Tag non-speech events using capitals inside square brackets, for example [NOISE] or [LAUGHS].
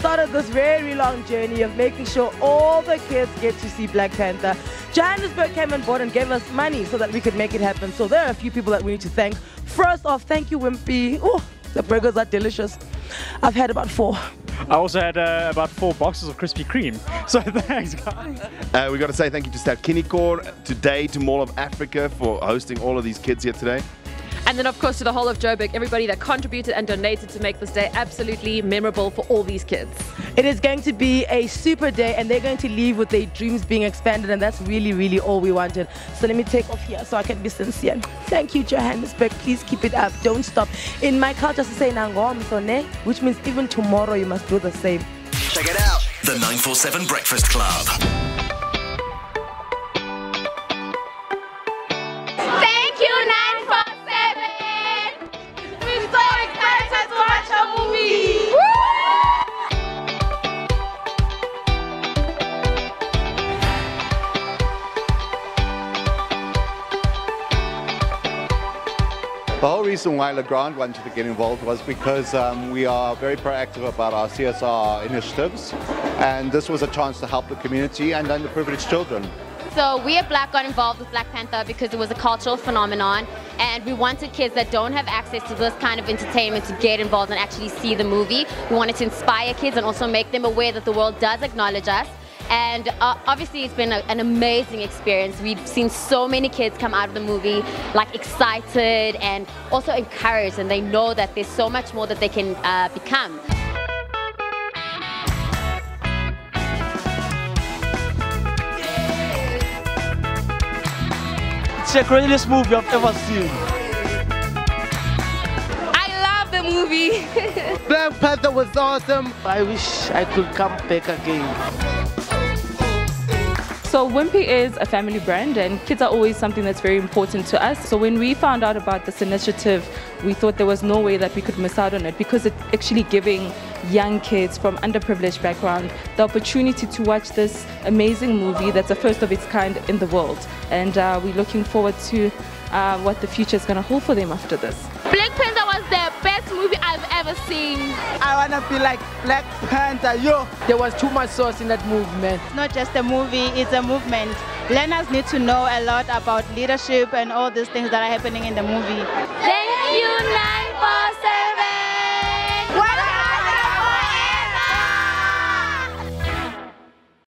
of this very long journey of making sure all the kids get to see Black Panther. Johannesburg came on board and gave us money so that we could make it happen. So there are a few people that we need to thank. First off, thank you, Wimpy. Oh, the burgers are delicious. I've had about four. I also had uh, about four boxes of Krispy Kreme. [LAUGHS] So thanks, guys. Uh, we got to say thank you to Ster-Kinekor, today to Mall of Africa for hosting all of these kids here today. And then, of course, to the whole of Joburg, everybody that contributed and donated to make this day absolutely memorable for all these kids. It is going to be a super day, and they're going to leave with their dreams being expanded, and that's really, really all we wanted. So let me take off here so I can be sincere. Thank you, Johannesburg. Please keep it up. Don't stop. In my culture, to say Nangom, so ne, which means even tomorrow you must do the same. Check it out. The 947 Breakfast Club. The whole reason why Legrand wanted to get involved was because um, we are very proactive about our CSR initiatives, and this was a chance to help the community and underprivileged children. So we at Black got involved with Black Panther because it was a cultural phenomenon and we wanted kids that don't have access to this kind of entertainment to get involved and actually see the movie. We wanted to inspire kids and also make them aware that the world does acknowledge us. And uh, obviously it's been a, an amazing experience. We've seen so many kids come out of the movie like excited and also encouraged and they know that there's so much more that they can uh, become. It's the greatest movie I've ever seen. I love the movie! [LAUGHS] Black Panther was awesome. I wish I could come back again. So Wimpy is a family brand and kids are always something that's very important to us. So when we found out about this initiative, we thought there was no way that we could miss out on it because it's actually giving young kids from underprivileged background the opportunity to watch this amazing movie that's a first of its kind in the world. And uh, we're looking forward to uh, what the future is going to hold for them after this. Black movie I've seen. I wanna be like Black Panther. Yo, there was too much sauce in that movement. It's not just a movie, it's a movement. Learners need to know a lot about leadership and all these things that are happening in the movie. Thank you, 947!